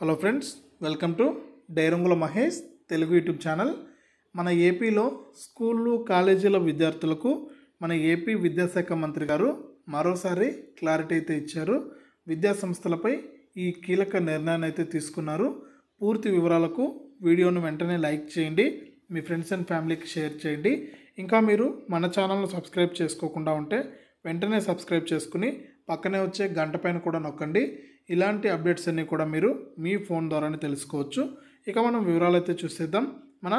Hello friends welcome to డైరంగుల Mahesh Telugu YouTube channel. మన ఏపీలో స్కూళ్ళు కాలేజీల విద్యార్థులకు మన ఏపీ విద్యాశాఖ మంత్రి గారు మరోసారి క్లారిటీ అయితే ఇచ్చారు. విద్యాసంస్థలపై ఈ కీలక నిర్ణయాన్ని అయితే తీసుకున్నారు. పూర్తి వివరాలకు వీడియోను వెంటనే లైక్ చేయండి మీ ఫ్రెండ్స్ అండ్ ఫ్యామిలీకి షేర్ చేయండి. ఇంకా మీరు మన ఛానల్ను సబ్స్క్రైబ్ చేసుకోకుండా ఉంటే వెంటనే సబ్స్క్రైబ్ చేసుకుని పక్కనే వచ్చే గంట పైన కూడా నొక్కండి. ఇలాంటి అప్డేట్స్ అన్నీ కూడా మీరు మీ ఫోన్ ద్వారానే తెలుసుకోవచ్చు. ఇక మనం వివరాలు అయితే చూసేద్దాం. మన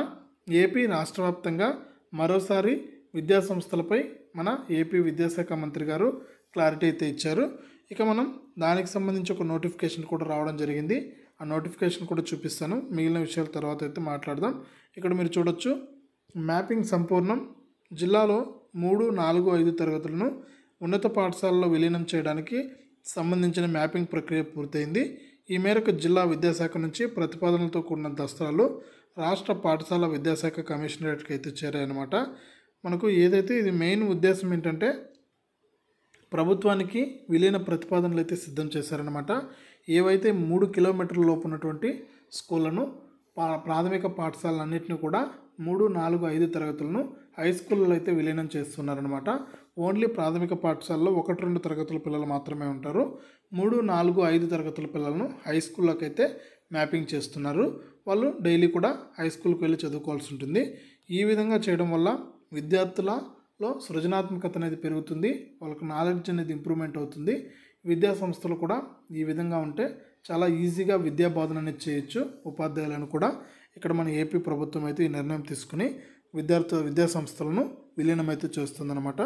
ఏపీ రాష్ట్ర వ్యాప్తంగా మరోసారి విద్యా సంస్థలపై మన ఏపీ విద్యాశాఖ మంత్రి గారు క్లారిటీ అయితే ఇచ్చారు. ఇక మనం దానికి సంబంధించి ఒక నోటిఫికేషన్ కూడా రావడం జరిగింది. ఆ నోటిఫికేషన్ కూడా చూపిస్తాను. మిగిలిన విషయాల తర్వాత అయితే మాట్లాడదాం. ఇక్కడ మీరు చూడొచ్చు. మ్యాపింగ్ సంపూర్ణం జిల్లాలో మూడు నాలుగు ఐదు తరగతులను ఉన్నత పాఠశాలలో విలీనం చేయడానికి సంబంధించిన మ్యాపింగ్ ప్రక్రియ పూర్తయింది. ఈ మేరకు జిల్లా విద్యాశాఖ నుంచి ప్రతిపాదనలతో కూడిన దస్తాలు రాష్ట్ర పాఠశాల విద్యాశాఖ కమిషనరేట్కి అయితే చేరాయన్నమాట. మనకు ఏదైతే ఇది మెయిన్ ఉద్దేశం ఏంటంటే ప్రభుత్వానికి విలీన ప్రతిపాదనలు అయితే సిద్ధం చేశారనమాట ఏవైతే మూడు కిలోమీటర్ల లోపు ఉన్నటువంటి స్కూళ్ళను పా ప్రాథమిక పాఠశాలలన్నింటినీ కూడా మూడు నాలుగు ఐదు తరగతులను హై స్కూల్లో అయితే విలీనం చేస్తున్నారనమాట ఓన్లీ ప్రాథమిక పాఠశాలలో ఒకటి రెండు తరగతుల పిల్లలు మాత్రమే ఉంటారు. మూడు నాలుగు ఐదు తరగతుల పిల్లలను హై స్కూల్లోకి అయితే మ్యాపింగ్ చేస్తున్నారు. వాళ్ళు డైలీ కూడా హై స్కూల్కి వెళ్ళి చదువుకోవాల్సి ఉంటుంది. ఈ విధంగా చేయడం వల్ల విద్యార్థులలో సృజనాత్మకత అనేది పెరుగుతుంది. వాళ్ళకు నాలెడ్జ్ అనేది ఇంప్రూవ్మెంట్ అవుతుంది. విద్యా సంస్థలు కూడా ఈ విధంగా ఉంటే చాలా ఈజీగా విద్యా బోధన అనేది చేయొచ్చు. ఉపాధ్యాయులను కూడా. ఇక్కడ మన ఏపీ ప్రభుత్వం అయితే ఈ నిర్ణయం తీసుకుని విద్యార్థి విద్యా సంస్థలను విలీనం అయితే చేస్తుందన్నమాట.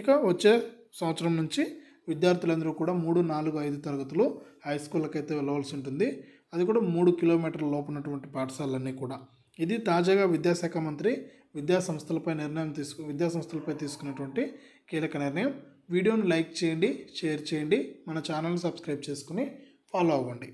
ఇక వచ్చే సంవత్సరం నుంచి విద్యార్థులందరూ కూడా మూడు నాలుగు ఐదు తరగతులు హై స్కూళ్ళకి అయితే వెళ్ళవలసి ఉంటుంది. అది కూడా మూడు కిలోమీటర్ల లోపునటువంటి పాఠశాలలన్నీ పాఠశాలన్నీ కూడా. ఇది తాజాగా విద్యాశాఖ మంత్రి విద్యా సంస్థలపై నిర్ణయం తీసుకు విద్యా సంస్థలపై తీసుకున్నటువంటి కీలక నిర్ణయం. వీడియోను లైక్ చేయండి షేర్ చేయండి. మన ఛానల్ని సబ్స్క్రైబ్ చేసుకుని ఫాలో అవ్వండి.